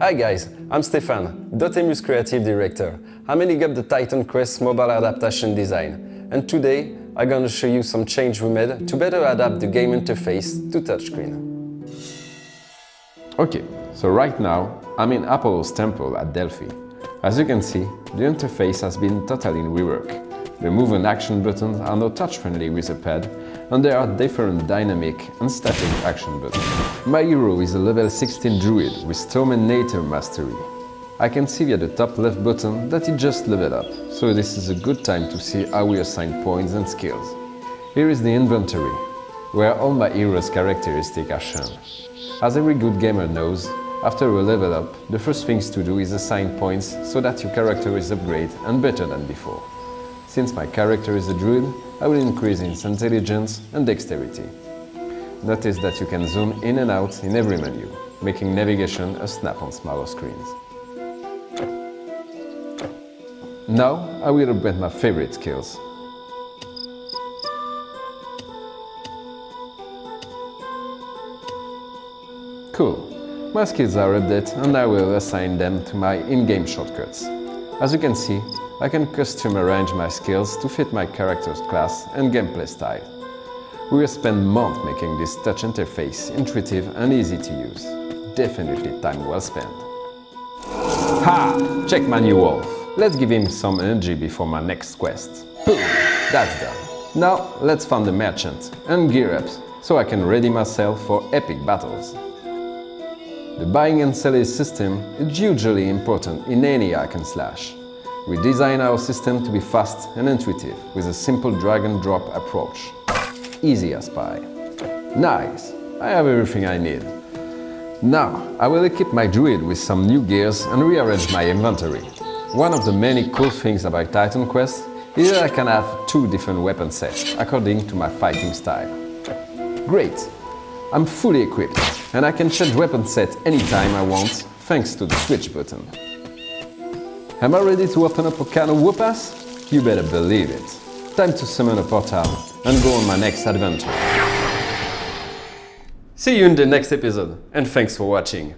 Hi guys, I'm Stefan, Dotemu Creative Director. I'm heading up the Titan Quest mobile adaptation design. And today, I'm gonna show you some change we made to better adapt the game interface to touchscreen. Okay, so right now, I'm in Apollo's temple at Delphi. As you can see, the interface has been totally reworked. The move and action buttons are now touch-friendly with a pad, and there are different dynamic and static action buttons. My hero is a level 16 druid with Storm and Terminator Mastery. I can see via the top left button that he just leveled up, so this is a good time to see how we assign points and skills. Here is the inventory, where all my hero's characteristics are shown. As every good gamer knows, after a level up, the first things to do is assign points so that your character is upgraded and better than before. Since my character is a druid, I will increase its intelligence and dexterity. Notice that you can zoom in and out in every menu, making navigation a snap on smaller screens. Now I will upgrade my favorite skills. Cool. My skills are updated and I will assign them to my in-game shortcuts. As you can see, I can custom arrange my skills to fit my character's class and gameplay style. We will spend months making this touch interface intuitive and easy to use. Definitely time well spent. Ha! Check my new wolf. Let's give him some energy before my next quest. Boom! That's done. Now let's find the merchant and gear up so I can ready myself for epic battles. The buying and selling system is hugely important in any hack slash. We design our system to be fast and intuitive with a simple drag and drop approach. Easy as pie. Nice! I have everything I need. Now, I will equip my druid with some new gears and rearrange my inventory. One of the many cool things about Titan Quest is that I can have two different weapon sets according to my fighting style. Great! I'm fully equipped and I can change weapon set anytime I want thanks to the switch button. Am I ready to open up a can of whoopas? You better believe it. Time to summon a portal and go on my next adventure. See you in the next episode, and thanks for watching.